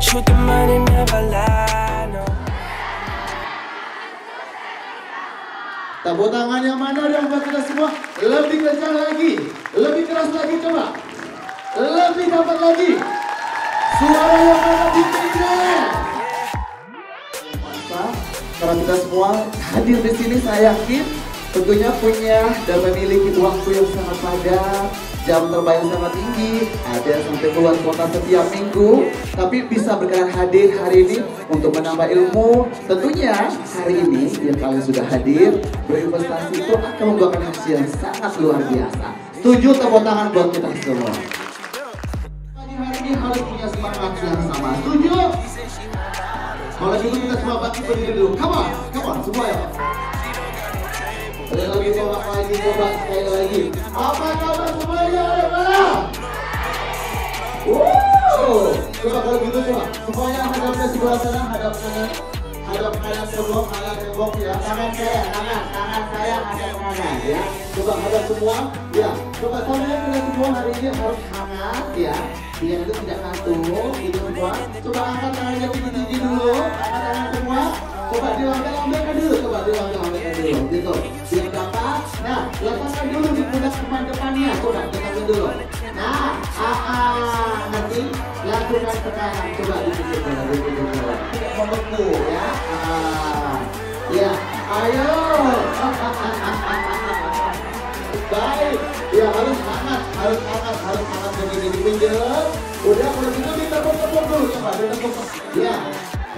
never lie, no. Tepuk tangan yang mana dong buat kita semua? Lebih kencang lagi, lebih keras lagi coba. Lebih dapat lagi. Suara yang mana di tinggi. Mantap. Karena kita semua hadir di sini saya yakin tentunya punya dan memiliki waktu yang sangat padat, jam terbang yang sangat tinggi, ada sampai keluar kota setiap minggu, tapi bisa berkenan hadir hari ini untuk menambah ilmu. Tentunya hari ini yang kalian sudah hadir berinvestasi itu akan membuahkan hasil yang sangat luar biasa. Setuju tepuk tangan buat kita semua. Hari ini harus punya semangat yang sama. Setuju? Kalau gitu kita semua bagi berdiri dulu. Come on, come on, semua ya. Ada lagi coba lagi coba sekali lagi. Apa kabar semuanya? Mana? Wow. Coba kalau gitu coba. Semuanya hadap ke sebelah sana, hadap kanan. Hadap kanan tembok, kanan tembok ya. Tangan saya, tangan, tangan saya hadap kanan ya. Coba hadap semua. Ya. Coba semuanya kita semua hari ini harus hangat ya. Biar itu tidak ngantuk gitu semua. Coba angkat tangannya tinggi-tinggi dulu. Angkat tangan semua. Coba dilambek-lambekkan dulu. Coba dilambek-lambekkan dulu. Gitu. Biar dapat. Nah, letakkan dulu di pundak depan depannya. Coba letakkan dulu. Nah, ah, nanti lakukan sekarang. Coba di situ, coba di situ, coba. Tidak membeku ya. Ah, ya, ayo. Baik, ya harus hangat, harus hangat, harus hangat begini di pinggir. Udah kalau gitu ditepuk-tepuk dulu coba, ditepuk. Ya,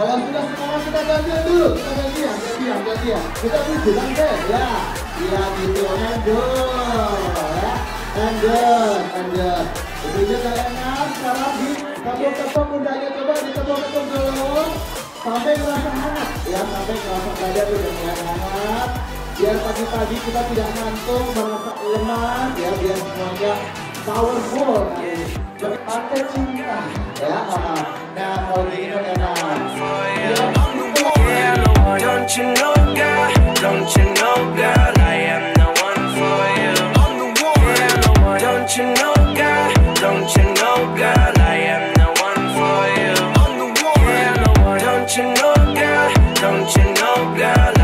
kalau sudah semua kita gantian dulu, kita gantian, gantian, gantian. Kita tuju gantian, ya. Ya gitu, good, ya. And good. Begitu kalian sekarang ditepuk-tepuk pundaknya coba ditepuk-tepuk dulu. Sampai merasa hangat, ya sampai merasa badan udah mulai hangat biar pagi-pagi kita tidak ngantuk merasa lemah ya biar semuanya powerful girl.